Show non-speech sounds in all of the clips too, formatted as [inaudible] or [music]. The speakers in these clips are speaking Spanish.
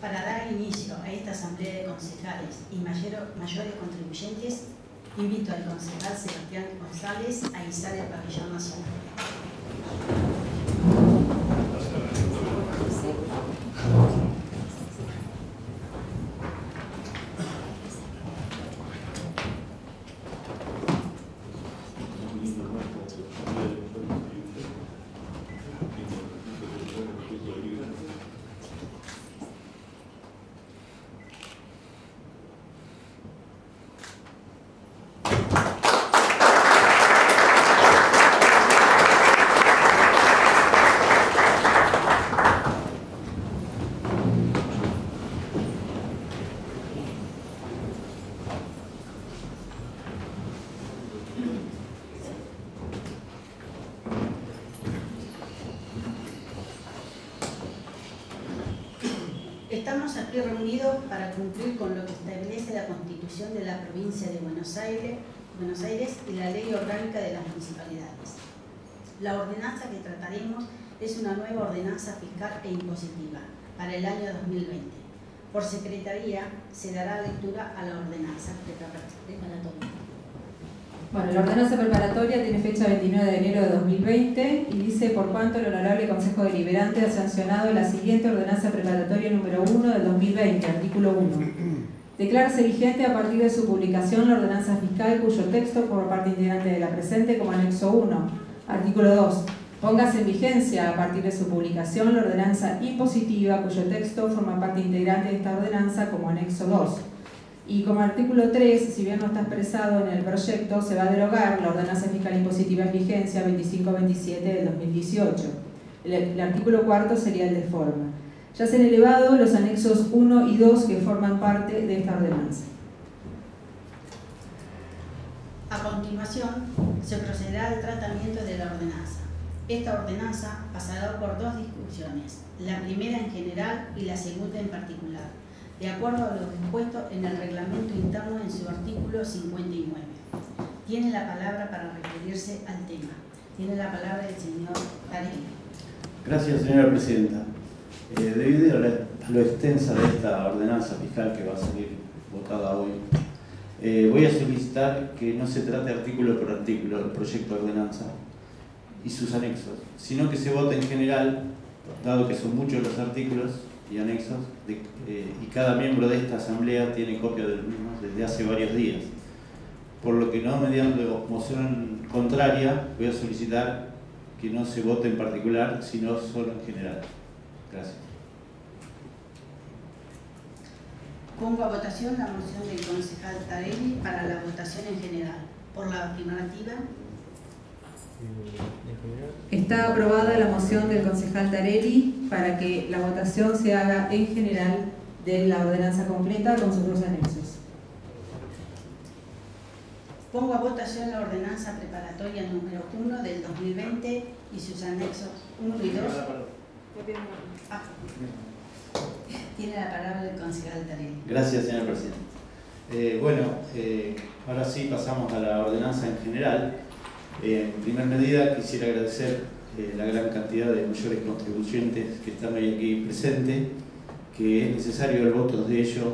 Para dar inicio a esta asamblea de concejales y mayores contribuyentes, invito al concejal Sebastián González a izar el pabellón nacional. Estamos aquí reunidos para cumplir con lo que establece la Constitución de la Provincia de Buenos Aires, y la Ley Orgánica de las Municipalidades. La ordenanza que trataremos es una nueva ordenanza fiscal e impositiva para el año 2020. Por secretaría se dará lectura a la ordenanza preparatoria. Bueno, la ordenanza preparatoria tiene fecha 29 de enero de 2020 y dice por cuanto el Honorable Consejo Deliberante ha sancionado la siguiente ordenanza preparatoria número 1 del 2020, artículo 1. [clears throat] Declararse vigente a partir de su publicación la ordenanza fiscal cuyo texto forma parte integrante de la presente como anexo 1. Artículo 2. Póngase en vigencia a partir de su publicación la ordenanza impositiva cuyo texto forma parte integrante de esta ordenanza como anexo 2. Y como artículo 3, si bien no está expresado en el proyecto, se va a derogar la ordenanza fiscal impositiva en vigencia 2527 del 2018. El, el artículo 4 sería el de forma. Ya se han elevado los anexos 1 y 2 que forman parte de esta ordenanza. A continuación, se procederá al tratamiento de la ordenanza. Esta ordenanza pasará por dos discusiones, la primera en general y la segunda en particular de acuerdo a lo dispuesto en el reglamento interno en su artículo 59. Tiene la palabra para referirse al tema. Tiene la palabra el señor Tarelli. Gracias, señora presidenta. Eh, debido a lo extensa de esta ordenanza fiscal que va a salir votada hoy, eh, voy a solicitar que no se trate artículo por artículo el proyecto de ordenanza y sus anexos, sino que se vote en general, dado que son muchos los artículos, y anexos eh, y cada miembro de esta asamblea tiene copia del mismo desde hace varios días. Por lo que no mediante moción contraria voy a solicitar que no se vote en particular, sino solo en general. Gracias. Pongo a votación la moción del concejal Tarelli para la votación en general. Por la afirmativa. Está aprobada la moción del concejal Tarelli para que la votación se haga en general de la ordenanza completa con sus dos anexos. Pongo a votación la ordenanza preparatoria número 1 del 2020 y sus anexos 1 y 2. Ah. Tiene la palabra el concejal Tarelli. Gracias, señor presidente. Eh, bueno, eh, ahora sí pasamos a la ordenanza en general. Eh, en primera medida quisiera agradecer eh, la gran cantidad de mayores contribuyentes que están hoy aquí presentes, que es necesario el voto de ellos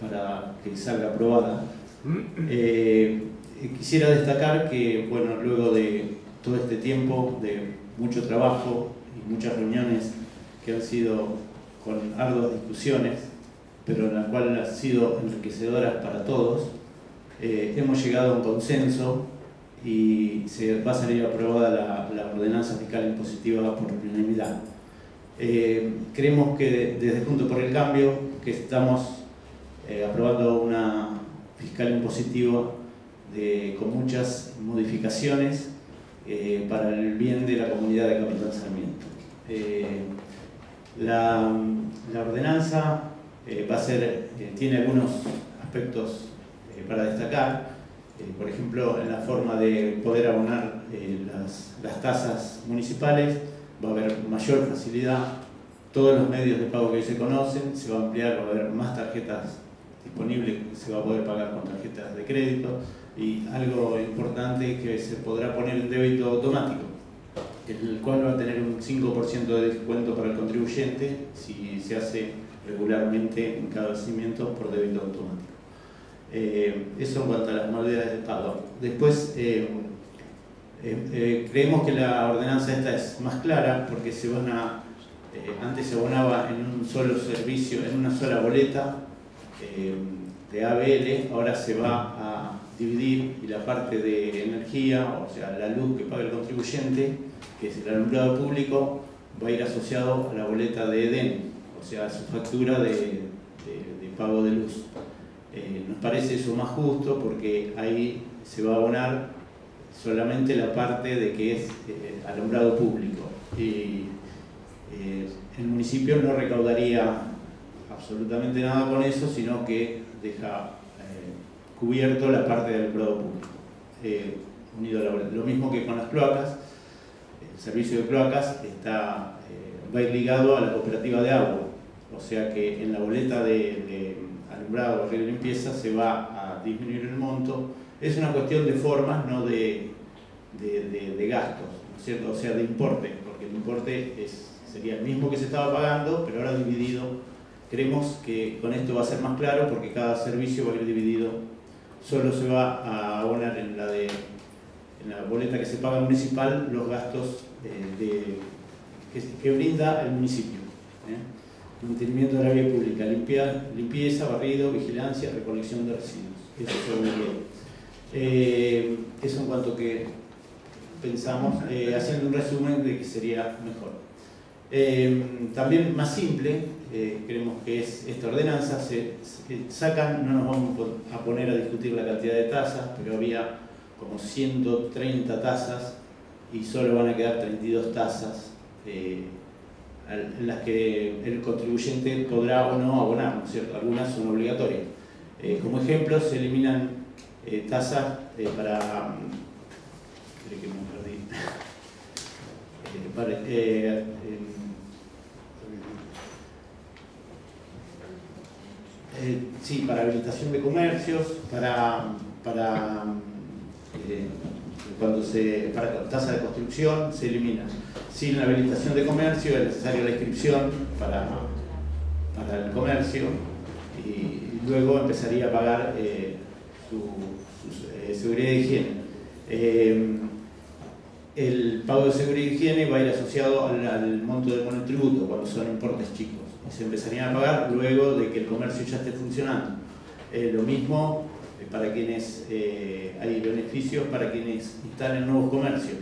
para que salga aprobada. Eh, quisiera destacar que, bueno, luego de todo este tiempo de mucho trabajo y muchas reuniones que han sido con arduas discusiones, pero en las cuales han sido enriquecedoras para todos, hemos llegado a un consenso y se va a salir aprobada la, ordenanza fiscal impositiva por unanimidad. Eh, creemos que desde Junto por el Cambio que estamos eh, aprobando una fiscal impositiva con muchas modificaciones eh, para el bien de la comunidad de Capitán Sarmiento. La, la, ordenanza va a ser, tiene algunos aspectos para destacar, eh, por ejemplo, en la forma de poder abonar eh, las, tasas municipales, va a haber mayor facilidad, todos los medios de pago que hoy se conocen, se va a ampliar, va a haber más tarjetas disponibles, se va a poder pagar con tarjetas de crédito y algo importante es que se podrá poner en débito automático, el cual va a tener un 5% de descuento para el contribuyente si se hace regularmente en cada vencimiento por débito automático. Eh, eso en cuanto a las modalidades de pago. Después, eh, eh, creemos que la ordenanza esta es más clara porque se van a, antes se abonaba en un solo servicio, en una sola boleta de ABL, ahora se va a dividir y la parte de energía, o sea, la luz que paga el contribuyente, que es el alumbrado público, va a ir asociado a la boleta de EDEN, o sea, a su factura de, pago de luz. Eh, nos parece eso más justo porque ahí se va a abonar solamente la parte de que es eh, alumbrado público. Y eh, el municipio no recaudaría absolutamente nada con eso, sino que deja cubierto la parte del alumbrado público. unido lo mismo que con las cloacas, el servicio de cloacas está, va a ligado a la cooperativa de agua, o sea que en la boleta de, alumbrado, de limpieza se va a disminuir el monto. Es una cuestión de formas, no de, de, gastos, ¿no es cierto? o sea, de importe, porque el importe sería el mismo que se estaba pagando, pero ahora dividido. Creemos que con esto va a ser más claro porque cada servicio va a ir dividido. Solo se va a abonar en la, de, en la boleta que se paga municipal los gastos eh, que, que brinda el municipio. ¿eh? Mantenimiento de la vía pública, limpieza, barrido, vigilancia, recolección de residuos. Eso es eh, eso en cuanto que pensamos, eh, haciendo un resumen de que sería mejor. Eh, también más simple, creemos que es esta ordenanza, se, sacan, no nos vamos a poner a discutir la cantidad de tasas, pero había como 130 tasas y solo van a quedar 32 tasas en las que el contribuyente podrá o no abonar, ¿no es cierto? Algunas son obligatorias. Eh, como ejemplo, se eliminan eh, tasas eh, para... que me perdí. [laughs] para, sí, para habilitación de comercios, para, para cuando se, para tasa de construcción, se elimina sin la habilitación de comercio es necesaria la inscripción para, para el comercio y luego empezaría a pagar eh, su, eh, seguridad de higiene. Eh, el pago de seguridad y higiene va a ir asociado al, monto del monotributo cuando son importes chicos. se empezarían a pagar luego de que el comercio ya esté funcionando. lo mismo para quienes hay beneficios para quienes instalen nuevos comercios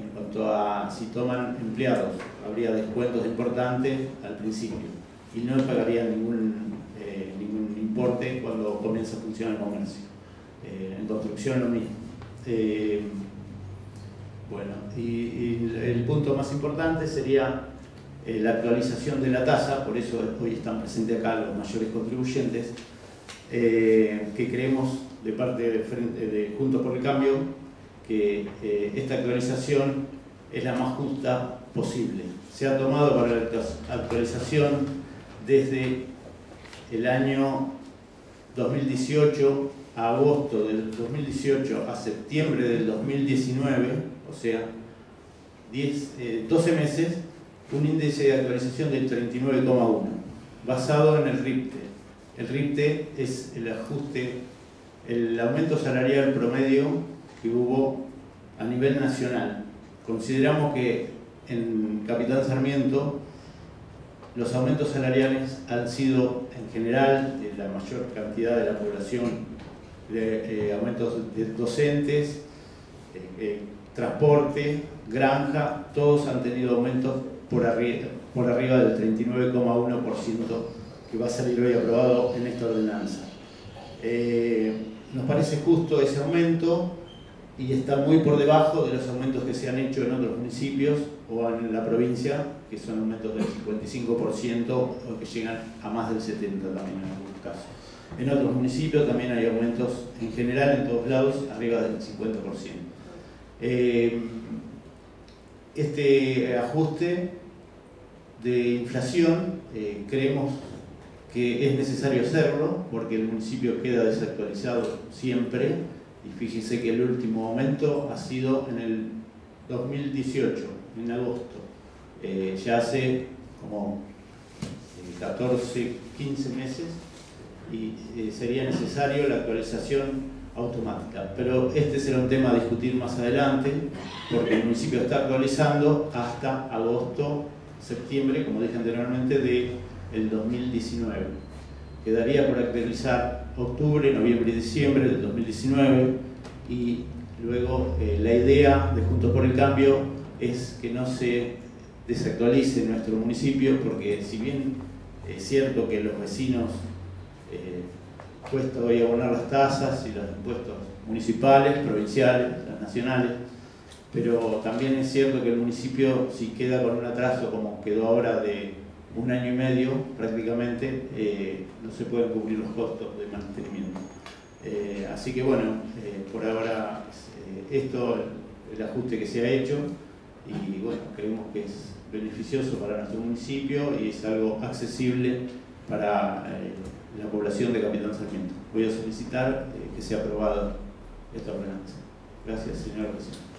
en cuanto a si toman empleados, habría descuentos importantes al principio y no pagarían ningún, eh, importe cuando comienza a funcionar el comercio. Eh, en construcción lo mismo. Eh, bueno, y, el punto más importante sería la actualización de la tasa, por eso hoy están presentes acá los mayores contribuyentes, que creemos de parte de, de Juntos por el Cambio que eh, esta actualización es la más justa posible. Se ha tomado para la actualización desde el año 2018 a agosto del 2018 a septiembre del 2019, o sea, 10, 12 eh, meses, un índice de actualización del 39,1, basado en el RIPTE. El RIPTE es el ajuste, el aumento salarial promedio que hubo a nivel nacional. Consideramos que en Capitán Sarmiento los aumentos salariales han sido en general de la mayor cantidad de la población, eh, aumentos de docentes, eh, eh, transporte, granja, todos han tenido aumentos por arriba, por arriba del 39,1% que va a salir hoy aprobado en esta ordenanza. nos parece justo ese aumento, y está muy por debajo de los aumentos que se han hecho en otros municipios o en la provincia, que son aumentos del 55% o que llegan a más del 70% también en algunos casos. En otros municipios también hay aumentos en general en todos lados arriba del 50%. Eh, este ajuste de inflación eh, creemos que es necesario hacerlo porque el municipio queda desactualizado siempre y fíjese que el último aumento ha sido en el 2018, en agosto. Eh, ya hace como 14, eh, 15 meses y eh, sería necesario la actualización automática. Pero este será un tema a discutir más adelante, porque el municipio está actualizando hasta agosto, septiembre, como dije anteriormente, del el 2019. Quedaría por actualizar octubre, noviembre y diciembre del 2019 y luego la idea de Juntos por el Cambio es que no se desactualice nuestro municipio, porque si bien es cierto que los vecinos eh, cuesta hoy abonar las tasas y los impuestos municipales, provinciales, nacionales, pero también es cierto que el municipio, si queda con un atraso como quedó ahora de un año y medio prácticamente, eh, no se pueden cubrir los costos de mantenimiento. Eh, así que bueno, eh, por ahora esto, el ajuste que se ha hecho, y bueno, creemos que es beneficioso para nuestro municipio y es algo accesible para la población de Capitán Sarmiento. Voy a solicitar que sea aprobada esta ordenanza. Gracias, señora presidenta.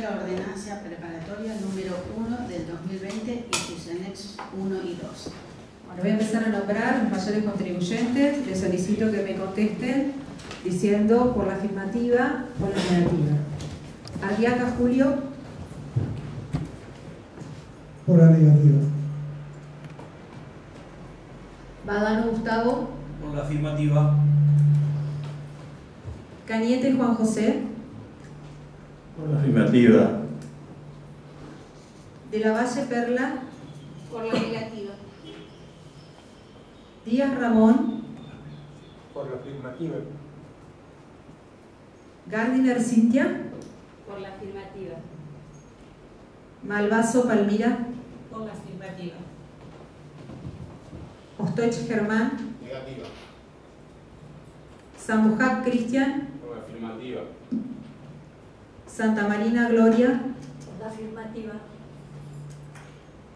La ordenanza preparatoria número 1 del 2020 y sus anexos 1 y 2. Bueno, voy a empezar a nombrar los mayores contribuyentes. Les solicito que me contesten diciendo por la afirmativa o la negativa. Arriaga Julio. Por la negativa. Badano Gustavo. Por la afirmativa. Cañete Juan José. Por la afirmativa. De la Valle Perla. Por la negativa. Díaz Ramón. Por la afirmativa. Gardiner Cintia. Por la afirmativa. Malvaso Palmira. Por la afirmativa. Ostoich Germán. Negativa. Sambujac Cristian. Por la afirmativa. Santa Marina Gloria. Por la afirmativa.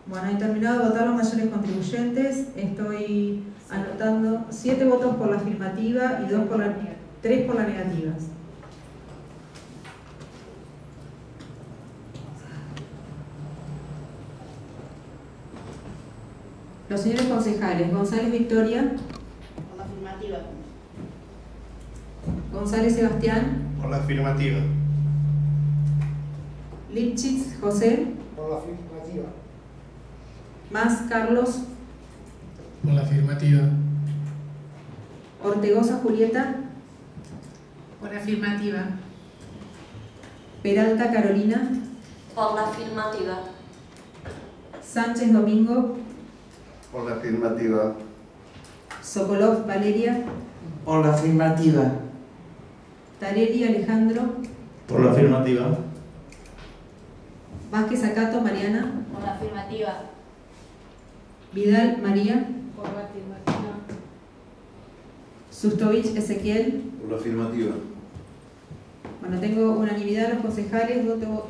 Bueno, he terminado de votar los mayores contribuyentes. Estoy anotando siete votos por la afirmativa y dos por la, tres por la negativa. Los señores concejales, González Victoria. Por la afirmativa. González Sebastián. Por la afirmativa. Lipchitz José. Por la afirmativa. Más Carlos. Por la afirmativa. Ortegoza Julieta. Por afirmativa. Peralta Carolina. Por la afirmativa. Sánchez Domingo. Por la afirmativa. Sokolov Valeria. Por la afirmativa. Tarelli Alejandro. Por la afirmativa. Vázquez Acato Mariana. Por la afirmativa. Vidal María. Por la afirmativa. Sustovich Ezequiel. Por la afirmativa. Bueno, tengo unanimidad de los concejales,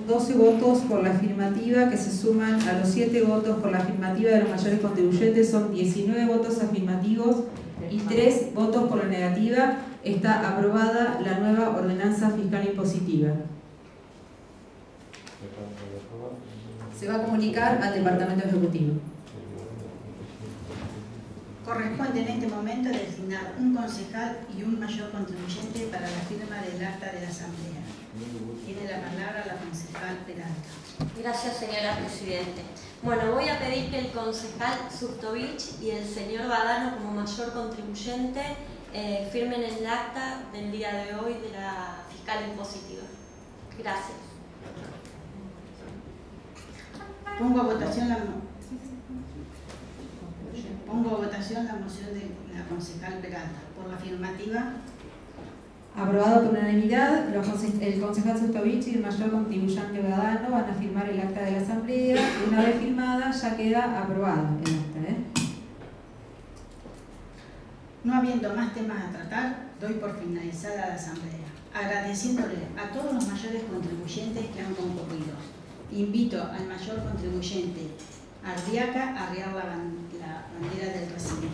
12 votos por la afirmativa que se suman a los 7 votos por la afirmativa de los mayores contribuyentes, son 19 votos afirmativos y 3 votos por la negativa. Está aprobada la nueva ordenanza fiscal impositiva. Se va a comunicar al Departamento Ejecutivo. Corresponde en este momento designar un concejal y un mayor contribuyente para la firma del acta de la Asamblea. Tiene la palabra la concejal Peralta. Gracias, señora Presidente. Bueno, voy a pedir que el concejal Sustovich y el señor Badano, como mayor contribuyente, eh, firmen el acta del día de hoy de la fiscal impositiva. Gracias. Pongo a votación la, pongo a votación la moción de la concejal Peralta. Por la afirmativa, Aprobado por unanimidad, el concejal Sustovich y el mayor contribuyente Badano van a firmar el acta de la Asamblea una vez firmada ya queda aprobado el acta. ¿eh? no habiendo más temas a tratar, doy por finalizada la Asamblea, agradeciéndole a todos los mayores contribuyentes que han concurrido. Invito al mayor contribuyente Ardiaca a arriar la ban- la bandera del recinto.